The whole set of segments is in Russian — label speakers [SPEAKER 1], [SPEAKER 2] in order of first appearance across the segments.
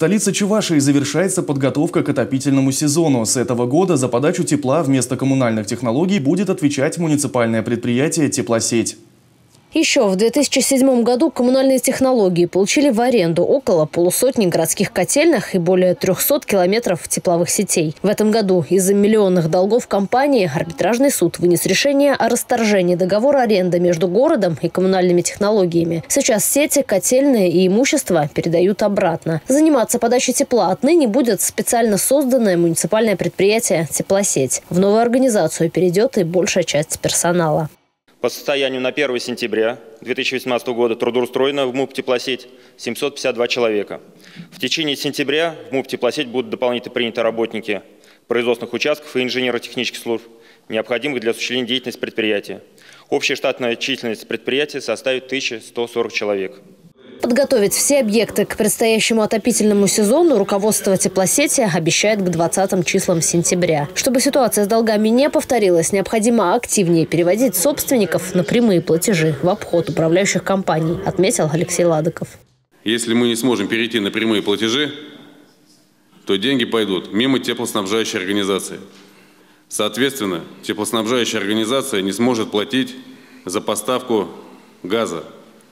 [SPEAKER 1] столице Чувашии завершается подготовка к отопительному сезону. С этого года за подачу тепла вместо коммунальных технологий будет отвечать муниципальное предприятие «Теплосеть».
[SPEAKER 2] Еще в 2007 году коммунальные технологии получили в аренду около полусотни городских котельных и более 300 километров тепловых сетей. В этом году из-за миллионных долгов компании арбитражный суд вынес решение о расторжении договора аренды между городом и коммунальными технологиями. Сейчас сети, котельные и имущество передают обратно. Заниматься подачей тепла отныне будет специально созданное муниципальное предприятие «Теплосеть». В новую организацию перейдет и большая часть персонала.
[SPEAKER 3] По состоянию на 1 сентября 2018 года трудоустроено в МУП «Теплосеть» 752 человека. В течение сентября в МУП «Теплосеть» будут дополнительно приняты работники производственных участков и инженерно-технических служб, необходимых для осуществления деятельности предприятия. Общая штатная численность предприятия составит 1140 человек.
[SPEAKER 2] Подготовить все объекты к предстоящему отопительному сезону руководство теплосети обещает к 20 числам сентября. Чтобы ситуация с долгами не повторилась, необходимо активнее переводить собственников на прямые платежи в обход управляющих компаний, отметил Алексей Ладыков.
[SPEAKER 4] Если мы не сможем перейти на прямые платежи, то деньги пойдут мимо теплоснабжающей организации. Соответственно, теплоснабжающая организация не сможет платить за поставку газа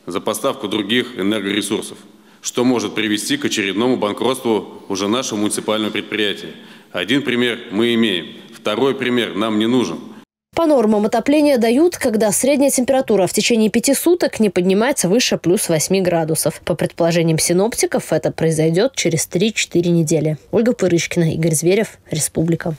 [SPEAKER 4] за поставку других энергоресурсов, что может привести к очередному банкротству уже нашего муниципального предприятия. Один пример мы имеем, второй пример нам не нужен.
[SPEAKER 2] По нормам отопления дают, когда средняя температура в течение пяти суток не поднимается выше плюс 8 градусов. По предположениям синоптиков, это произойдет через 3-4 недели. Ольга Пырышкина, Игорь Зверев, Республика.